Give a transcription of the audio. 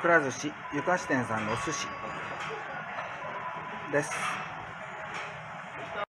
くら寿司ゆかし店さんのお寿司です。